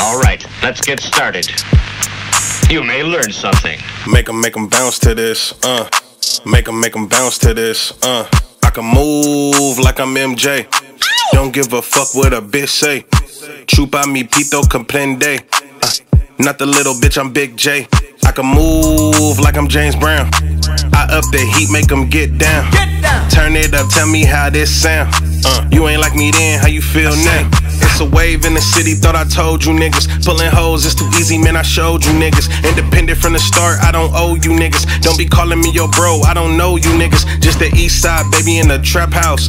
All right, let's get started. You may learn something. Make 'em make 'em bounce to this, uh. Make 'em make 'em bounce to this, uh. I can move like I'm MJ. Don't give a fuck what a bitch say. Chupa mi pito comprende. Uh, not the little bitch, I'm Big J. I can move like I'm James Brown. I up the heat, make 'em get down. Turn it up, tell me how this sound. Uh, you ain't like me then, how you feel now? It's a wave in the city, thought I told you niggas. Pulling hoes, it's too easy, man, I showed you niggas. Independent from the start, I don't owe you niggas. Don't be calling me your bro, I don't know you niggas. Just the east side, baby, in the trap house.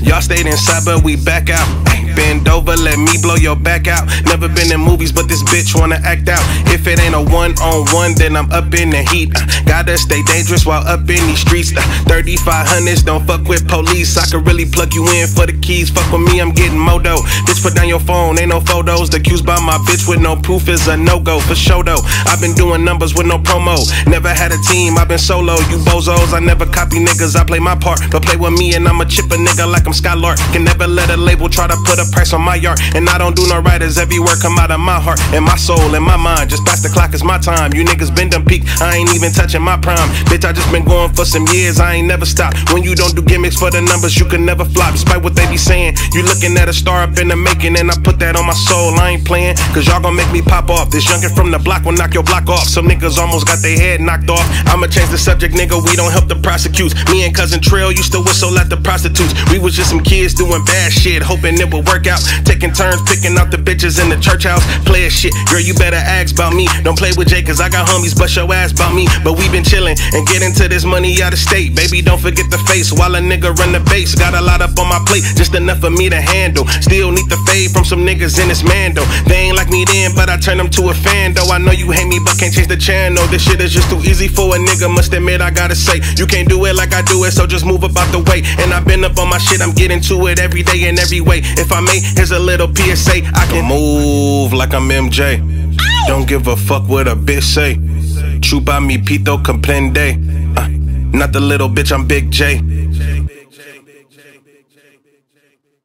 Y'all stayed inside, but we back out. Ay. Bend over, let me blow your back out. Never been in movies, but this bitch wanna act out. If it ain't a one on one, then I'm up in the heat. Uh, gotta stay dangerous while up in these streets. Uh, 3500s, don't fuck with police. I could really plug you in for the keys. Fuck with me, I'm getting modo. Bitch, put down your phone, ain't no photos. The accused by my bitch with no proof is a no go for show though. I've been doing numbers with no promo. Never had a team, I've been solo. You bozos, I never copy niggas. I play my part, but play with me and I'ma chip a nigga like I'm Skylark. Can never let a label try to put a price on my yard. And I don't do no writers, every word come out of my heart and my soul and my mind. Just past the clock, it's my time. You niggas been done peak, I ain't even touching my prime. Bitch, I just been going for some years, I ain't never stopped. When you don't do gimmicks for the numbers, you can never flop. Despite what they be saying, you looking at a star up in the making, and I put that on my soul. I ain't playing, cause y'all gon' make me pop off. This youngin' from the block will knock your block off. Some niggas almost got their head knocked off. I'ma change the subject, nigga. We don't help the prosecutes. Me and cousin Trail used to whistle at the prostitutes. We was just some kids doing bad shit, hoping it would work out. Taking turns picking out the bitches in the church house. Play a shit, girl, you better ask about me. Don't play with Jay, cause I got homies, bust your ass about me. But we been chillin' and get into this money out of state. Baby, don't forget the face while a nigga run the base. Got a lot up on my plate, just enough for me to handle. Still need the fade from some niggas in this mando. They ain't like me then, but I turn them to a fan though. I know you hate me, but can't change the channel. This shit is just too easy for a nigga. Must admit, I gotta say, you can't do it like I do it, so just move about the way. And I've been up on my shit, I'm getting to it every day in every way. If I may, here's a little PSA. I can move like I'm MJ. Don't give a fuck what a bitch say. Chupa mi pito comprende. Uh, not the little bitch, I'm Big J. Big J.